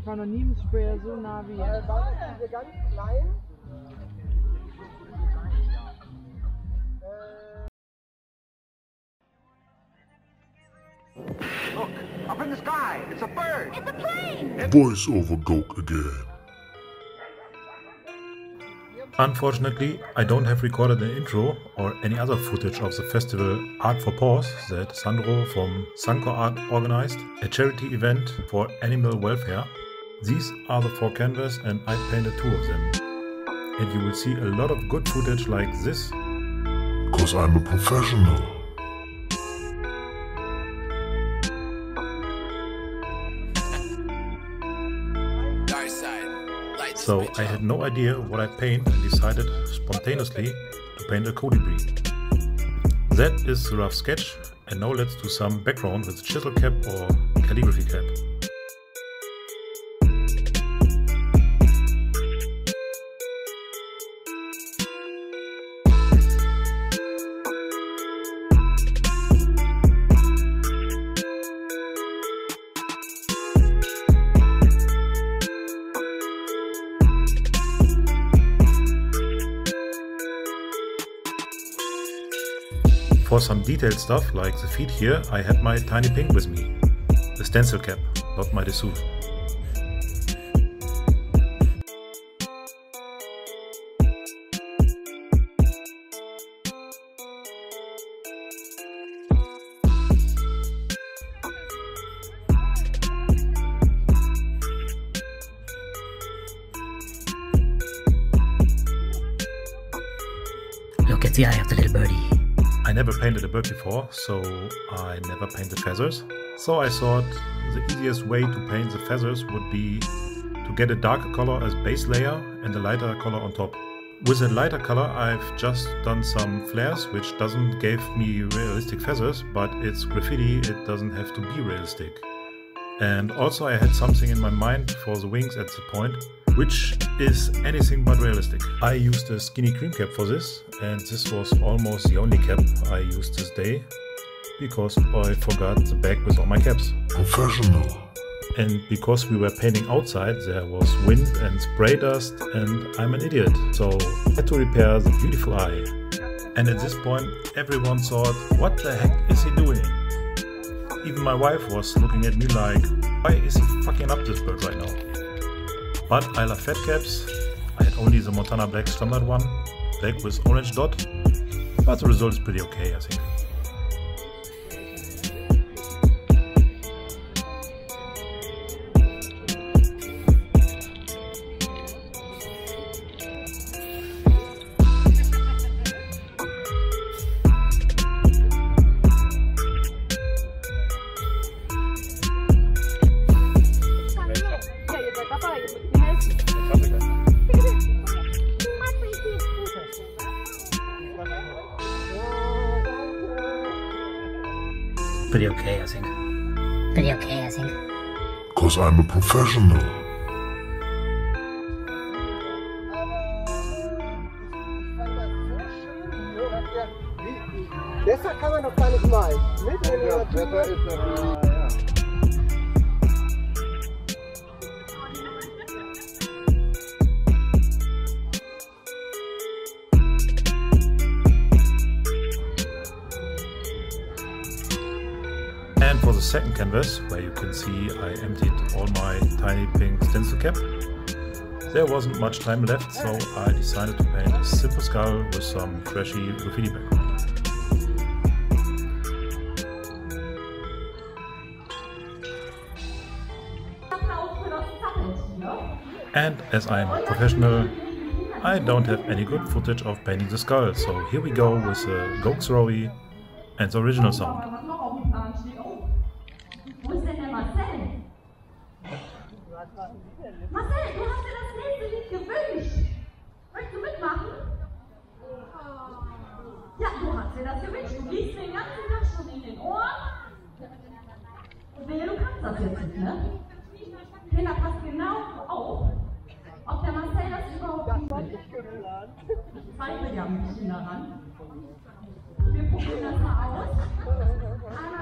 Ich war noch nie im Sprayer so nah wie Äh, jetzt. waren diese ganz kleinen? Äh. Look, up in the sky. It's a bird. Voice over Goke again. Unfortunately, I don't have recorded an intro or any other footage of the festival Art for Paws that Sandro from Sancore Art organized, a charity event for animal welfare. These are the four canvas and I painted two of them. And you will see a lot of good footage like this Cause I'm a professional. Dark side. Light this So I had no idea what I paint and decided spontaneously to paint a colibri. That is the rough sketch and now let's do some background with chisel cap or calligraphy cap. For some detailed stuff like the feet here, I had my tiny pink with me. The stencil cap, not my dessous. Look at the eye of the little birdie. I never painted a bird before, so I never painted feathers. So I thought the easiest way to paint the feathers would be to get a darker color as base layer and a lighter color on top. With a lighter color I've just done some flares which doesn't give me realistic feathers, but it's graffiti, it doesn't have to be realistic. And also I had something in my mind for the wings at the point, which is anything but realistic. I used a skinny cream cap for this, and this was almost the only cap I used this day, because I forgot the bag with all my caps. Professional. And because we were painting outside, there was wind and spray dust, and I'm an idiot, so I had to repair the beautiful eye. And at this point, everyone thought, what the heck is he doing? Even my wife was looking at me like, why is he fucking up this bird right now? But I love fat caps. I had only the Montana Black standard one, black with orange dot, but the result is pretty okay, I think. Pretty okay, I think. Pretty okay, I think. Cause I'm a professional. Besser kann man doch gar nicht malen. Mitten in der Natur. And for the second canvas, where you can see I emptied all my tiny pink stencil cap, there wasn't much time left, so I decided to paint a simple skull with some trashy graffiti background. And as I'm a professional, I don't have any good footage of painting the skull, so here we go with the Gox Rowie and the original sound. Wo ist denn der Marcel? Marcel, du hast dir das nächste Lied gewünscht. Möchtest du mitmachen? Ja, du hast dir das gewünscht. Du liegst den ganzen Tag schon in den Ohren. Und wehe, du kannst das jetzt nicht, ne? Kinder, passt genau auf, ob der Marcel das überhaupt gut Ich zweifle ja ein bisschen daran. Wir probieren das mal aus. An